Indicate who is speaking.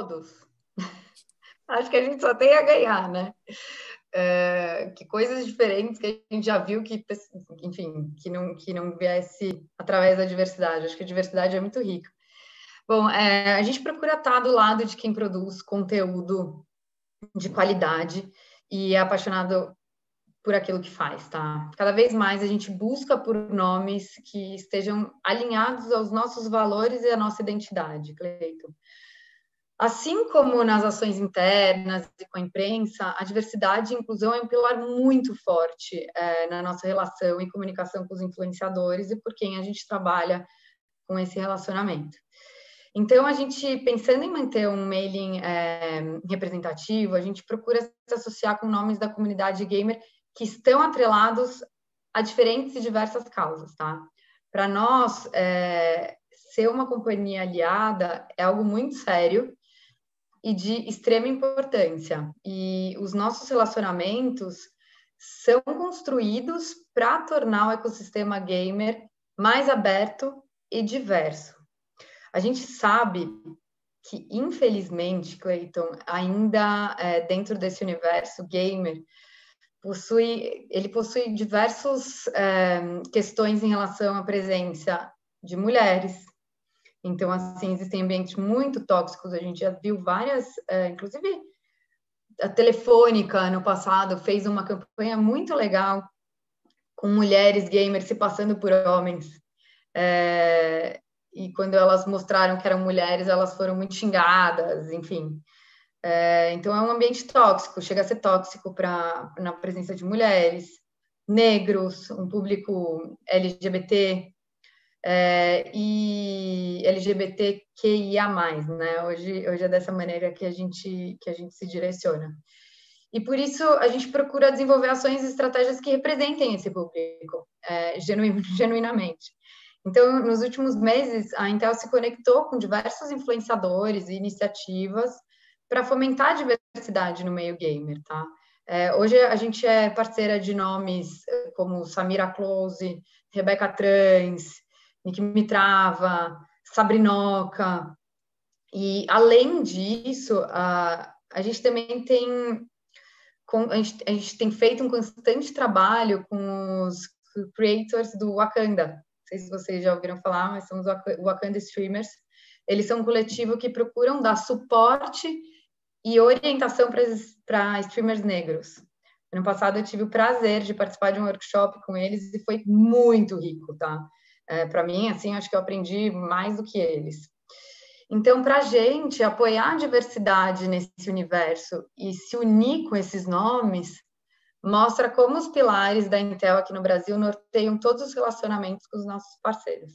Speaker 1: todos. Acho que a gente só tem a ganhar, né? É, que coisas diferentes que a gente já viu que, enfim, que não, que não viesse através da diversidade. Acho que a diversidade é muito rica. Bom, é, a gente procura estar do lado de quem produz conteúdo de qualidade e é apaixonado por aquilo que faz, tá? Cada vez mais a gente busca por nomes que estejam alinhados aos nossos valores e à nossa identidade, Cleiton. Assim como nas ações internas e com a imprensa, a diversidade e inclusão é um pilar muito forte é, na nossa relação e comunicação com os influenciadores e por quem a gente trabalha com esse relacionamento. Então, a gente, pensando em manter um mailing é, representativo, a gente procura se associar com nomes da comunidade gamer que estão atrelados a diferentes e diversas causas, tá? Para nós, é, ser uma companhia aliada é algo muito sério e de extrema importância. E os nossos relacionamentos são construídos para tornar o ecossistema gamer mais aberto e diverso. A gente sabe que, infelizmente, Clayton, ainda é, dentro desse universo gamer, possui, ele possui diversas é, questões em relação à presença de mulheres, então, assim, existem ambientes muito tóxicos. A gente já viu várias, é, inclusive a Telefônica, no passado, fez uma campanha muito legal com mulheres gamers se passando por homens. É, e quando elas mostraram que eram mulheres, elas foram muito xingadas, enfim. É, então, é um ambiente tóxico, chega a ser tóxico para na presença de mulheres, negros, um público LGBT, é, e LGBTQIA+, né? Hoje, hoje é dessa maneira que a gente que a gente se direciona. E por isso a gente procura desenvolver ações e estratégias que representem esse público é, genu, genuinamente. Então, nos últimos meses, a Intel se conectou com diversos influenciadores e iniciativas para fomentar a diversidade no meio gamer, tá? É, hoje a gente é parceira de nomes como Samira Close, Rebeca Trans, Nick Mitrava, Sabrinoca. E, além disso, a, a gente também tem a gente, a gente, tem feito um constante trabalho com os creators do Wakanda. Não sei se vocês já ouviram falar, mas são os Wakanda Streamers. Eles são um coletivo que procuram dar suporte e orientação para streamers negros. Ano passado eu tive o prazer de participar de um workshop com eles e foi muito rico, tá? É, para mim, assim, acho que eu aprendi mais do que eles. Então, para a gente apoiar a diversidade nesse universo e se unir com esses nomes, mostra como os pilares da Intel aqui no Brasil norteiam todos os relacionamentos com os nossos parceiros.